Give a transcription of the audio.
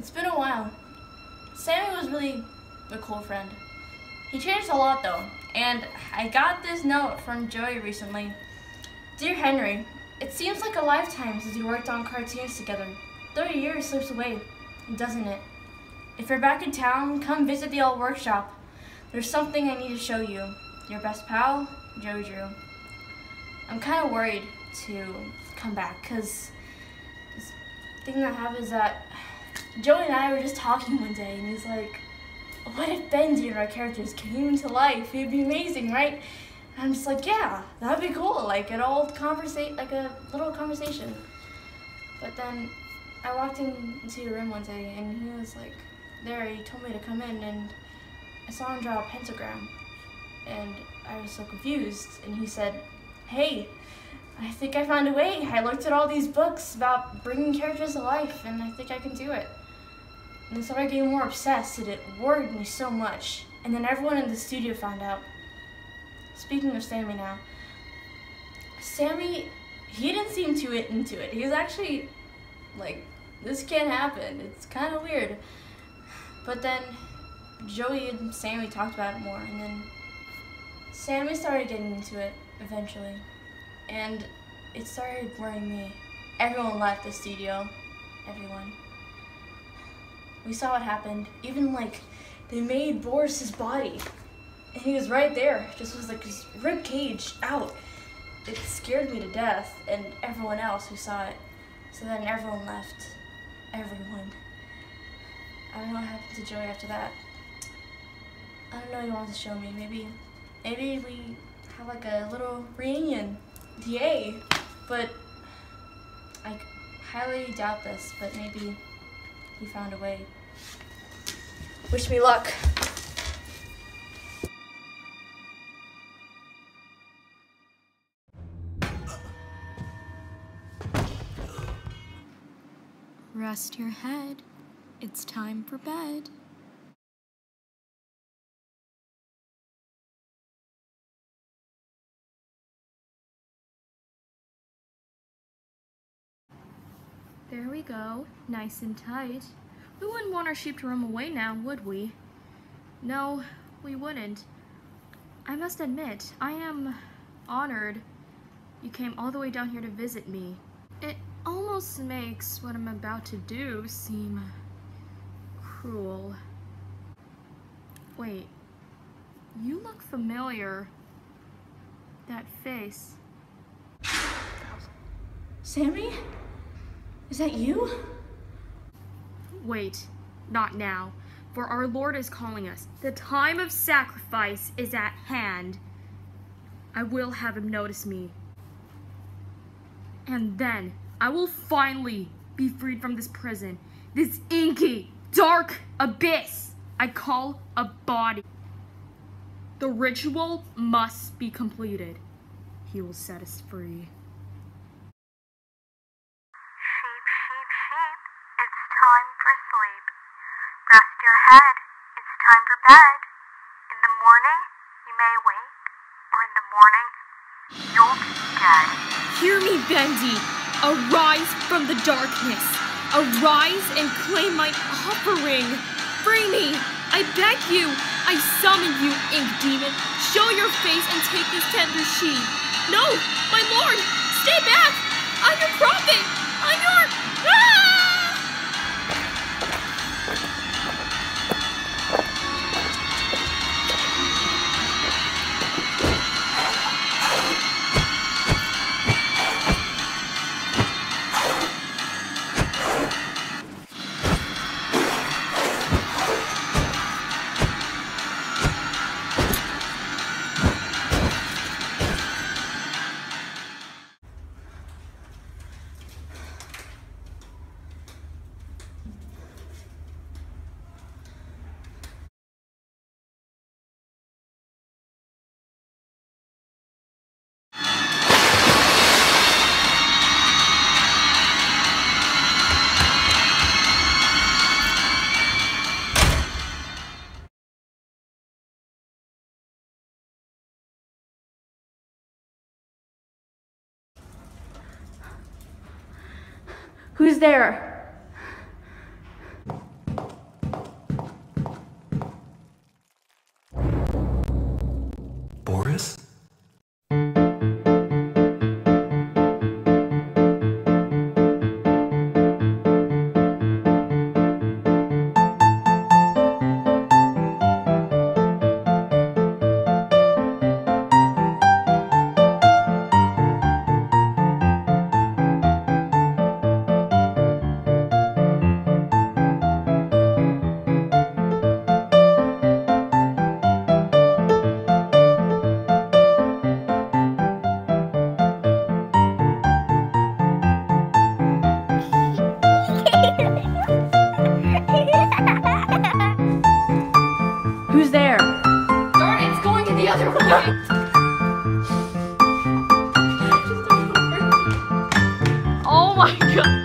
It's been a while. Sammy was really a cool friend. He changed a lot though, and I got this note from Joey recently. Dear Henry, it seems like a lifetime since we worked on cartoons together. 30 years slips away, doesn't it? If you're back in town, come visit the old workshop. There's something I need to show you. Your best pal, Drew. I'm kind of worried to come back because the thing that happened is that Joey and I were just talking one day and he's like, what if Bendy and our characters came to life? It'd be amazing, right? And I'm just like, yeah, that'd be cool. Like an old conversation, like a little conversation. But then I walked into your room one day and he was like, there, he told me to come in and I saw him draw a pentagram. And I was so confused. And he said, hey, I think I found a way. I looked at all these books about bringing characters to life and I think I can do it. And so I getting more obsessed and it worried me so much. And then everyone in the studio found out. Speaking of Sammy now, Sammy, he didn't seem too into it. He was actually like, this can't happen. It's kind of weird. But then Joey and Sammy talked about it more, and then Sammy started getting into it eventually. And it started worrying me. Everyone left the studio. Everyone. We saw what happened. Even like they made Boris's body. And he was right there. Just was like his rib cage out. It scared me to death and everyone else who saw it. So then everyone left. Everyone. I don't know what happened to Joey after that. I don't know he wants to show me. Maybe maybe we have like a little reunion. Yay! But I highly doubt this, but maybe he found a way. Wish me luck. Rest your head. It's time for bed. There we go, nice and tight. We wouldn't want our sheep to roam away now, would we? No, we wouldn't. I must admit, I am honored you came all the way down here to visit me. It almost makes what I'm about to do seem cruel. Wait, you look familiar. That face. Sammy? Is that you? Wait, not now, for our Lord is calling us. The time of sacrifice is at hand. I will have him notice me. And then I will finally be freed from this prison, this inky, dark abyss I call a body. The ritual must be completed. He will set us free. Sheep, sheep, sheep, it's time for sleep. Rest your head, it's time for bed. In the morning, you may wake, or in the morning, you'll be dead. Hear me, Bendy! Arise from the darkness! Arise and claim my offering! Free me! I beg you! I summon you, ink demon! Show your face and take this tender sheep! No! My lord! Stay back! I'm your prophet! Who's there? Oh my god.